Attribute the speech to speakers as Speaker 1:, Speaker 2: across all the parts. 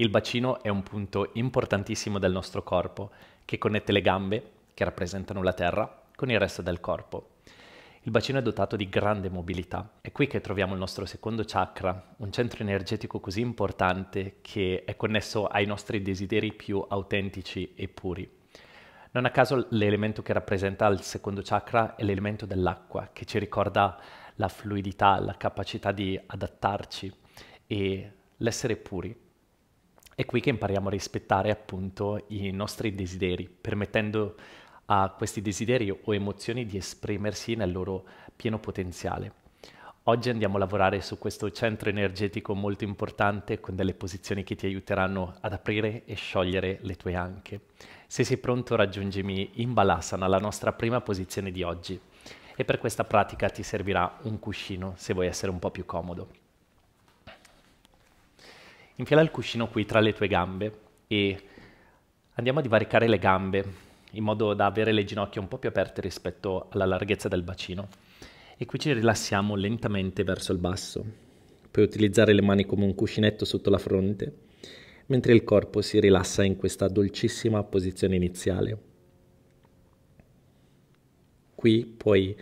Speaker 1: Il bacino è un punto importantissimo del nostro corpo che connette le gambe, che rappresentano la terra, con il resto del corpo. Il bacino è dotato di grande mobilità. È qui che troviamo il nostro secondo chakra, un centro energetico così importante che è connesso ai nostri desideri più autentici e puri. Non a caso l'elemento che rappresenta il secondo chakra è l'elemento dell'acqua, che ci ricorda la fluidità, la capacità di adattarci e l'essere puri. È qui che impariamo a rispettare appunto i nostri desideri, permettendo a questi desideri o emozioni di esprimersi nel loro pieno potenziale. Oggi andiamo a lavorare su questo centro energetico molto importante con delle posizioni che ti aiuteranno ad aprire e sciogliere le tue anche. Se sei pronto raggiungimi in Balasana, la nostra prima posizione di oggi. E per questa pratica ti servirà un cuscino se vuoi essere un po' più comodo. Infiala il cuscino qui tra le tue gambe e andiamo a divaricare le gambe in modo da avere le ginocchia un po' più aperte rispetto alla larghezza del bacino. E qui ci rilassiamo lentamente verso il basso. Puoi utilizzare le mani come un cuscinetto sotto la fronte, mentre il corpo si rilassa in questa dolcissima posizione iniziale. Qui puoi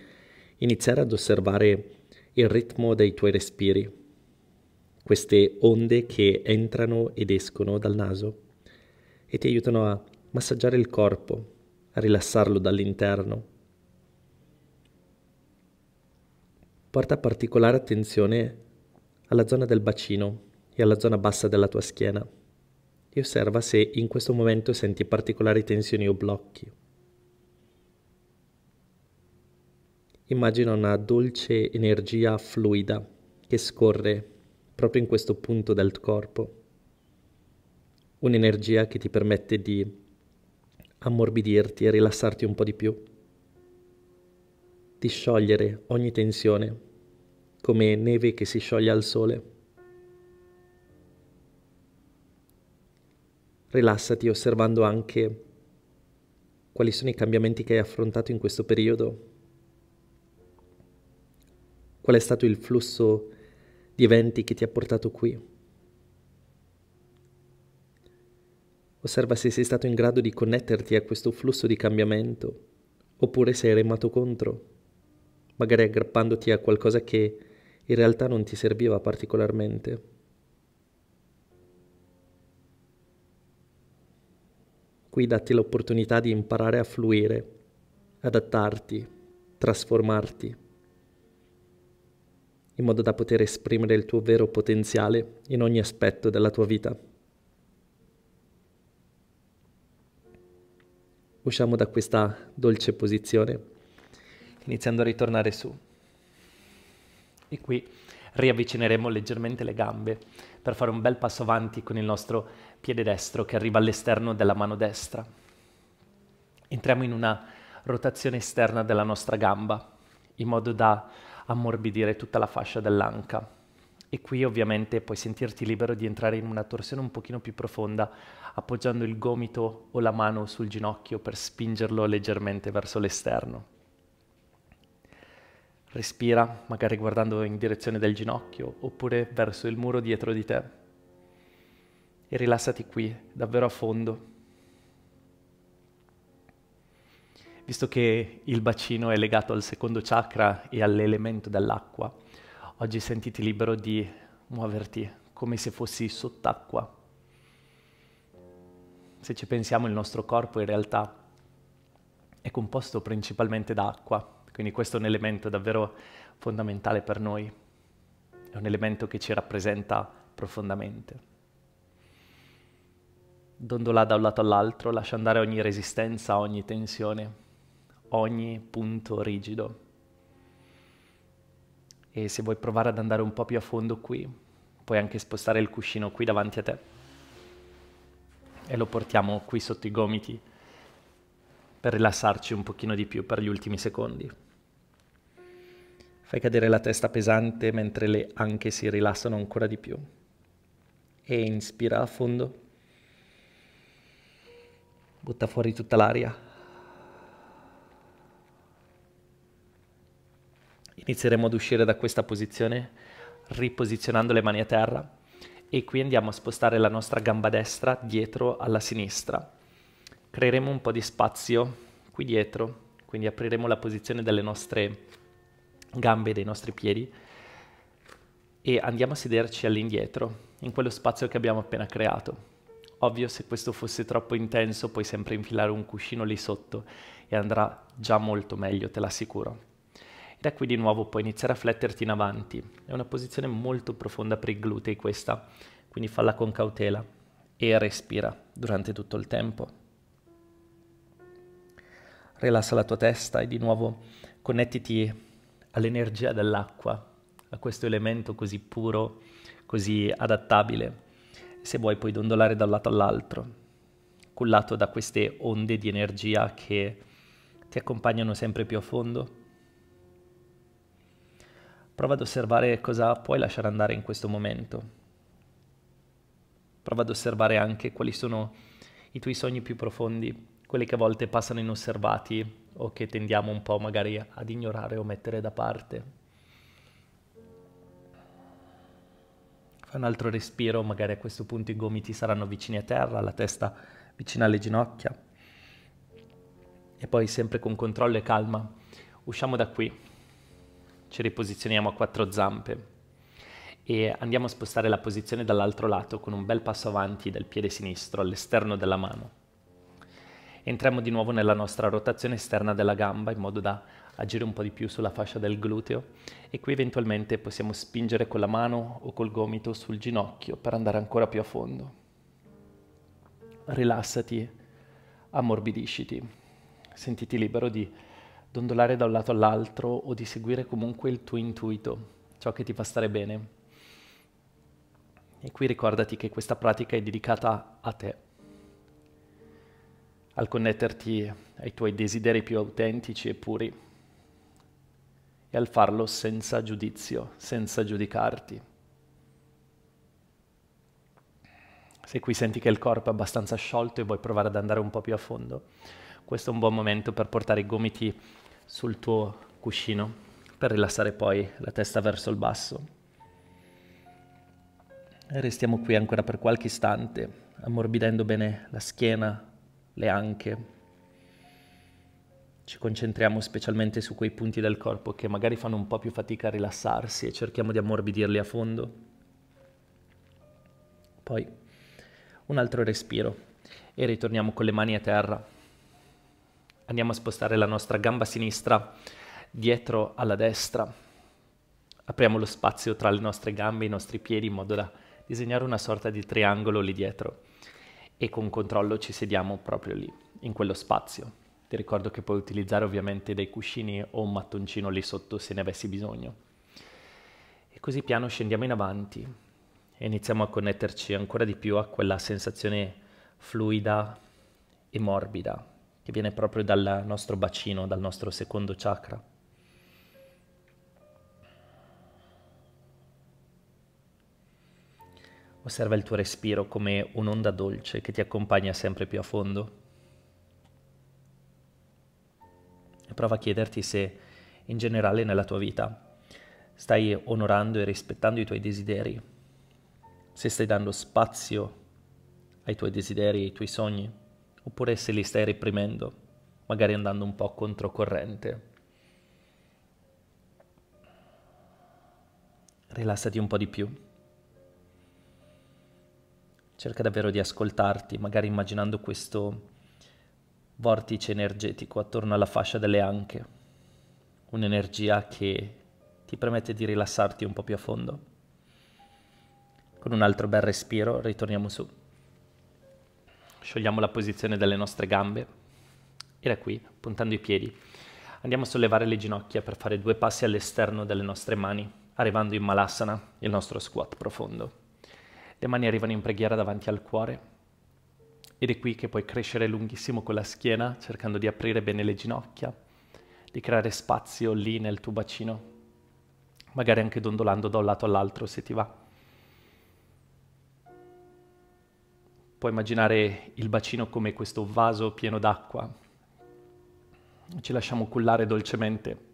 Speaker 1: iniziare ad osservare il ritmo dei tuoi respiri, queste onde che entrano ed escono dal naso e ti aiutano a massaggiare il corpo, a rilassarlo dall'interno. Porta particolare attenzione alla zona del bacino e alla zona bassa della tua schiena e osserva se in questo momento senti particolari tensioni o blocchi. Immagina una dolce energia fluida che scorre proprio in questo punto del corpo, un'energia che ti permette di ammorbidirti e rilassarti un po' di più, di sciogliere ogni tensione, come neve che si scioglie al sole. Rilassati osservando anche quali sono i cambiamenti che hai affrontato in questo periodo, qual è stato il flusso di eventi che ti ha portato qui. Osserva se sei stato in grado di connetterti a questo flusso di cambiamento, oppure se hai remato contro, magari aggrappandoti a qualcosa che in realtà non ti serviva particolarmente. Qui datti l'opportunità di imparare a fluire, adattarti, trasformarti, in modo da poter esprimere il tuo vero potenziale in ogni aspetto della tua vita. usciamo da questa dolce posizione, iniziando a ritornare su. E qui riavvicineremo leggermente le gambe per fare un bel passo avanti con il nostro piede destro che arriva all'esterno della mano destra. Entriamo in una rotazione esterna della nostra gamba in modo da ammorbidire tutta la fascia dell'anca. E qui ovviamente puoi sentirti libero di entrare in una torsione un pochino più profonda appoggiando il gomito o la mano sul ginocchio per spingerlo leggermente verso l'esterno. Respira, magari guardando in direzione del ginocchio oppure verso il muro dietro di te. E rilassati qui, davvero a fondo. Visto che il bacino è legato al secondo chakra e all'elemento dell'acqua, oggi sentiti libero di muoverti come se fossi sott'acqua se ci pensiamo il nostro corpo in realtà è composto principalmente da acqua, quindi questo è un elemento davvero fondamentale per noi, è un elemento che ci rappresenta profondamente. Dondola da un lato all'altro, lascia andare ogni resistenza, ogni tensione, ogni punto rigido. E se vuoi provare ad andare un po' più a fondo qui, puoi anche spostare il cuscino qui davanti a te e lo portiamo qui sotto i gomiti per rilassarci un pochino di più per gli ultimi secondi. Fai cadere la testa pesante mentre le anche si rilassano ancora di più. E inspira a fondo. Butta fuori tutta l'aria. Inizieremo ad uscire da questa posizione riposizionando le mani a terra e qui andiamo a spostare la nostra gamba destra dietro alla sinistra. Creeremo un po' di spazio qui dietro, quindi apriremo la posizione delle nostre gambe e dei nostri piedi e andiamo a sederci all'indietro, in quello spazio che abbiamo appena creato. Ovvio, se questo fosse troppo intenso, puoi sempre infilare un cuscino lì sotto e andrà già molto meglio, te l'assicuro. E da qui di nuovo puoi iniziare a fletterti in avanti. È una posizione molto profonda per i glutei questa, quindi falla con cautela e respira durante tutto il tempo. Rilassa la tua testa e di nuovo connettiti all'energia dell'acqua, a questo elemento così puro, così adattabile. Se vuoi puoi dondolare da un lato all'altro, cullato da queste onde di energia che ti accompagnano sempre più a fondo Prova ad osservare cosa puoi lasciare andare in questo momento. Prova ad osservare anche quali sono i tuoi sogni più profondi, quelli che a volte passano inosservati o che tendiamo un po' magari ad ignorare o mettere da parte. Fai un altro respiro, magari a questo punto i gomiti saranno vicini a terra, la testa vicina alle ginocchia. E poi sempre con controllo e calma usciamo da qui ci riposizioniamo a quattro zampe e andiamo a spostare la posizione dall'altro lato con un bel passo avanti del piede sinistro all'esterno della mano. Entriamo di nuovo nella nostra rotazione esterna della gamba in modo da agire un po' di più sulla fascia del gluteo e qui eventualmente possiamo spingere con la mano o col gomito sul ginocchio per andare ancora più a fondo. Rilassati, ammorbidisciti, sentiti libero di dondolare da un lato all'altro o di seguire comunque il tuo intuito, ciò che ti fa stare bene. E qui ricordati che questa pratica è dedicata a te, al connetterti ai tuoi desideri più autentici e puri e al farlo senza giudizio, senza giudicarti. Se qui senti che il corpo è abbastanza sciolto e vuoi provare ad andare un po' più a fondo, questo è un buon momento per portare i gomiti sul tuo cuscino per rilassare poi la testa verso il basso. E restiamo qui ancora per qualche istante, ammorbidendo bene la schiena, le anche. Ci concentriamo specialmente su quei punti del corpo che magari fanno un po' più fatica a rilassarsi e cerchiamo di ammorbidirli a fondo. Poi un altro respiro e ritorniamo con le mani a terra Andiamo a spostare la nostra gamba sinistra dietro alla destra. Apriamo lo spazio tra le nostre gambe e i nostri piedi in modo da disegnare una sorta di triangolo lì dietro e con controllo ci sediamo proprio lì, in quello spazio. Ti ricordo che puoi utilizzare ovviamente dei cuscini o un mattoncino lì sotto se ne avessi bisogno. E così piano scendiamo in avanti e iniziamo a connetterci ancora di più a quella sensazione fluida e morbida che viene proprio dal nostro bacino, dal nostro secondo chakra. Osserva il tuo respiro come un'onda dolce che ti accompagna sempre più a fondo. E prova a chiederti se in generale nella tua vita stai onorando e rispettando i tuoi desideri, se stai dando spazio ai tuoi desideri, ai tuoi sogni oppure se li stai reprimendo, magari andando un po' controcorrente. Rilassati un po' di più. Cerca davvero di ascoltarti, magari immaginando questo vortice energetico attorno alla fascia delle anche, un'energia che ti permette di rilassarti un po' più a fondo. Con un altro bel respiro ritorniamo su. Sciogliamo la posizione delle nostre gambe e da qui, puntando i piedi, andiamo a sollevare le ginocchia per fare due passi all'esterno delle nostre mani, arrivando in Malasana, il nostro squat profondo. Le mani arrivano in preghiera davanti al cuore ed è qui che puoi crescere lunghissimo con la schiena, cercando di aprire bene le ginocchia, di creare spazio lì nel tuo bacino, magari anche dondolando da un lato all'altro se ti va. Puoi immaginare il bacino come questo vaso pieno d'acqua. Ci lasciamo cullare dolcemente.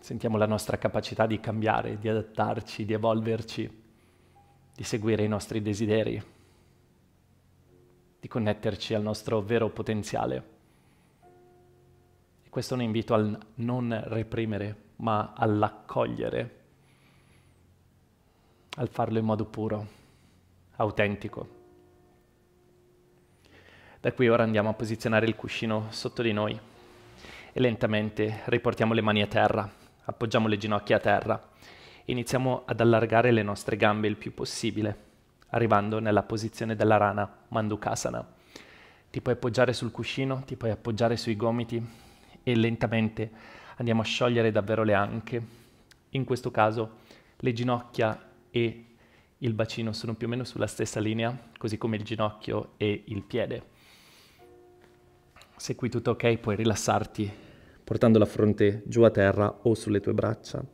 Speaker 1: Sentiamo la nostra capacità di cambiare, di adattarci, di evolverci, di seguire i nostri desideri, di connetterci al nostro vero potenziale. E questo è un invito al non reprimere, ma all'accogliere, al farlo in modo puro, autentico. Da qui ora andiamo a posizionare il cuscino sotto di noi e lentamente riportiamo le mani a terra, appoggiamo le ginocchia a terra iniziamo ad allargare le nostre gambe il più possibile, arrivando nella posizione della rana Mandukasana. Ti puoi appoggiare sul cuscino, ti puoi appoggiare sui gomiti e lentamente andiamo a sciogliere davvero le anche. In questo caso le ginocchia e il bacino sono più o meno sulla stessa linea, così come il ginocchio e il piede. Se qui tutto ok, puoi rilassarti portando la fronte giù a terra o sulle tue braccia.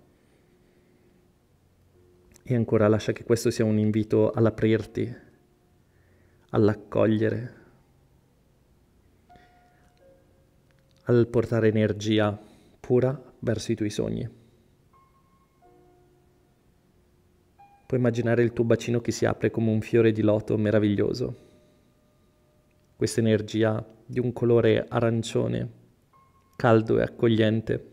Speaker 1: E ancora lascia che questo sia un invito all'aprirti, all'accogliere, al portare energia pura verso i tuoi sogni. Puoi immaginare il tuo bacino che si apre come un fiore di loto meraviglioso questa energia di un colore arancione, caldo e accogliente.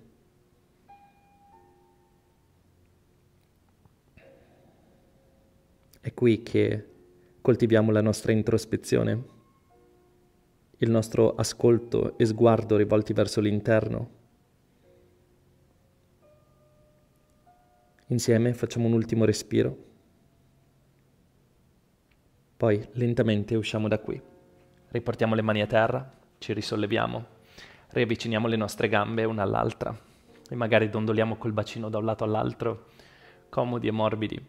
Speaker 1: È qui che coltiviamo la nostra introspezione, il nostro ascolto e sguardo rivolti verso l'interno. Insieme facciamo un ultimo respiro, poi lentamente usciamo da qui. Riportiamo le mani a terra, ci risolleviamo, riavviciniamo le nostre gambe una all'altra e magari dondoliamo col bacino da un lato all'altro, comodi e morbidi.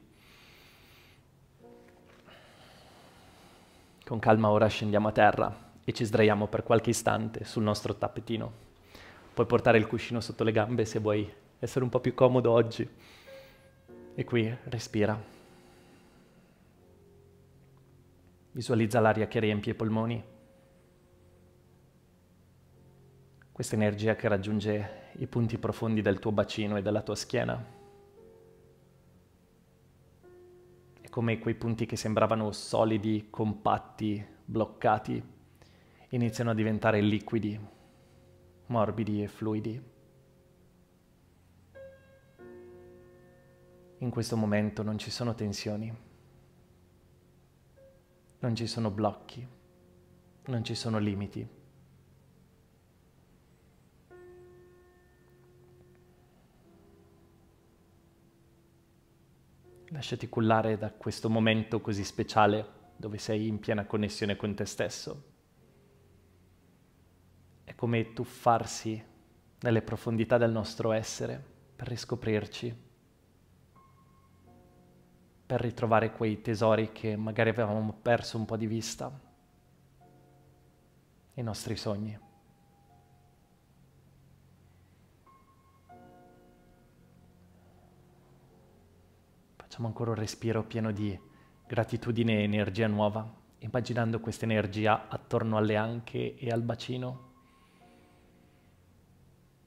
Speaker 1: Con calma ora scendiamo a terra e ci sdraiamo per qualche istante sul nostro tappetino. Puoi portare il cuscino sotto le gambe se vuoi essere un po' più comodo oggi. E qui respira. Visualizza l'aria che riempie i polmoni questa energia che raggiunge i punti profondi del tuo bacino e della tua schiena. È come quei punti che sembravano solidi, compatti, bloccati, iniziano a diventare liquidi, morbidi e fluidi. In questo momento non ci sono tensioni, non ci sono blocchi, non ci sono limiti. Lasciati cullare da questo momento così speciale dove sei in piena connessione con te stesso. È come tuffarsi nelle profondità del nostro essere per riscoprirci, per ritrovare quei tesori che magari avevamo perso un po' di vista, i nostri sogni. Facciamo ancora un respiro pieno di gratitudine e energia nuova, immaginando questa energia attorno alle anche e al bacino.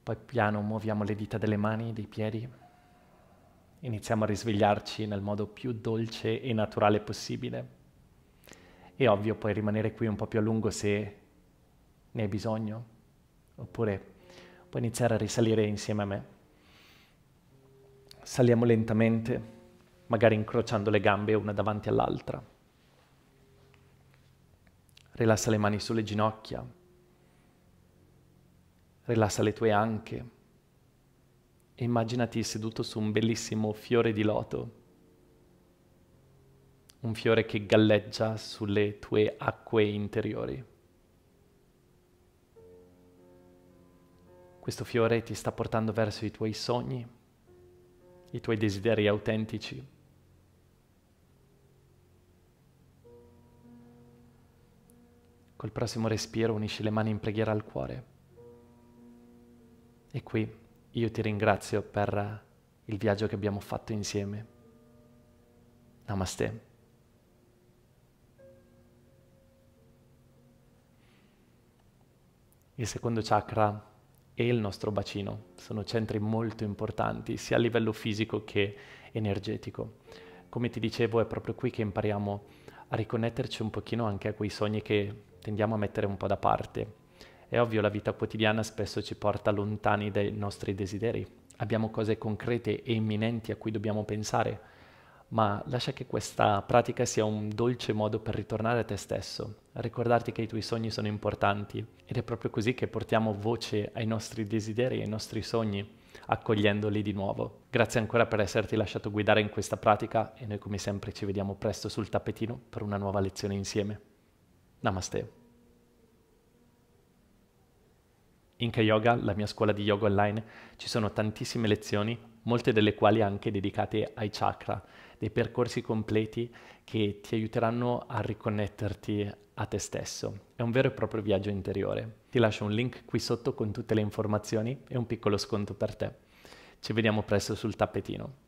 Speaker 1: Poi piano muoviamo le dita delle mani dei piedi. Iniziamo a risvegliarci nel modo più dolce e naturale possibile. È ovvio, puoi rimanere qui un po' più a lungo se ne hai bisogno, oppure puoi iniziare a risalire insieme a me. Saliamo lentamente magari incrociando le gambe una davanti all'altra. Rilassa le mani sulle ginocchia, rilassa le tue anche immaginati seduto su un bellissimo fiore di loto, un fiore che galleggia sulle tue acque interiori. Questo fiore ti sta portando verso i tuoi sogni, i tuoi desideri autentici. Col prossimo respiro unisci le mani in preghiera al cuore. E qui io ti ringrazio per il viaggio che abbiamo fatto insieme. Namaste. Il secondo chakra e il nostro bacino. Sono centri molto importanti sia a livello fisico che energetico. Come ti dicevo è proprio qui che impariamo a riconnetterci un pochino anche a quei sogni che tendiamo a mettere un po' da parte. È ovvio, la vita quotidiana spesso ci porta lontani dai nostri desideri. Abbiamo cose concrete e imminenti a cui dobbiamo pensare, ma lascia che questa pratica sia un dolce modo per ritornare a te stesso, ricordarti che i tuoi sogni sono importanti ed è proprio così che portiamo voce ai nostri desideri, ai nostri sogni, accogliendoli di nuovo. Grazie ancora per esserti lasciato guidare in questa pratica e noi come sempre ci vediamo presto sul tappetino per una nuova lezione insieme. Namaste. Inka Yoga, la mia scuola di yoga online, ci sono tantissime lezioni, molte delle quali anche dedicate ai chakra, dei percorsi completi che ti aiuteranno a riconnetterti a te stesso. È un vero e proprio viaggio interiore. Ti lascio un link qui sotto con tutte le informazioni e un piccolo sconto per te. Ci vediamo presto sul tappetino.